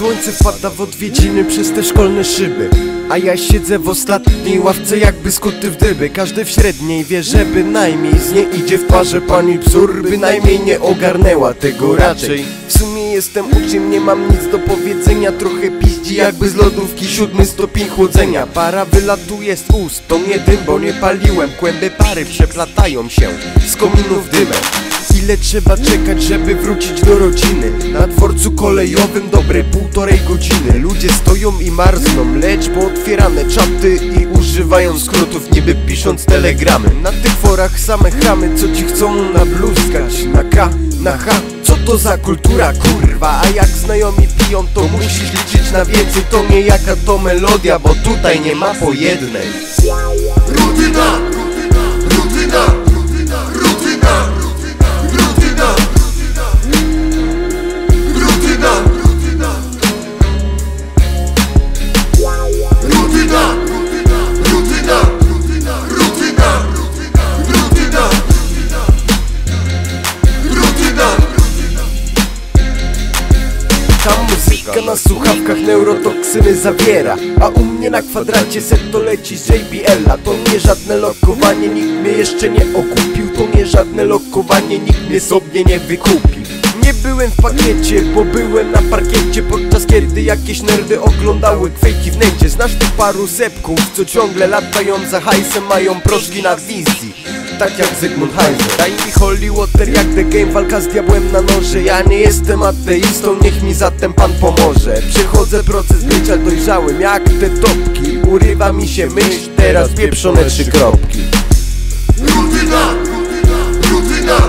Słońce wpada w odwiedziny przez te szkolne szyby. A ja siedzę w ostatniej ławce jakby skuty w dyby. Każdy w średniej wie, że bynajmniej z niej idzie w parze pani psur Bynajmniej nie ogarnęła tego raczej. W sumie jestem uczniem, nie mam nic do powiedzenia. Trochę piździ jakby z lodówki siódmy stopień chłodzenia. Para wylatuje z ust, to nie dym, bo nie paliłem. Kłęby pary przeplatają się z kominów dymem Ile trzeba czekać, żeby wrócić do rodziny? Na dworcu kolejowym dobre półtorej godziny. Ludzie stoją i marzną, lecz pootwierane czaty I używają skrótów, niby pisząc telegramy. Na tych forach same chamy, co ci chcą nabluzgać Na K, na H, co to za kultura kurwa? A jak znajomi piją, to musisz liczyć na więcej. To nie jaka to melodia, bo tutaj nie ma po jednej. Rutyna, rutyna, rutyna, Ta muzyka na słuchawkach neurotoksyny zawiera A u mnie na kwadracie set to leci z JBL-a To nie żadne lokowanie, nikt mnie jeszcze nie okupił To nie żadne lokowanie, nikt mnie sobie nie wykupił. Nie byłem w pakiecie, bo byłem na parkiecie Podczas kiedy jakieś nerdy oglądały kwejki w nęcie. Znasz tych paru sepków, co ciągle latają za hajsem Mają proszki na wizji tak jak Zygmunt Heiser. Daj mi water jak the game, walka z diabłem na noże. Ja nie jestem ateistą, niech mi zatem pan pomoże. Przechodzę proces bycia dojrzałym jak te topki. Urywa mi się myśl, teraz pieprzone trzy kropki. Rutyna, rutyna, rutyna,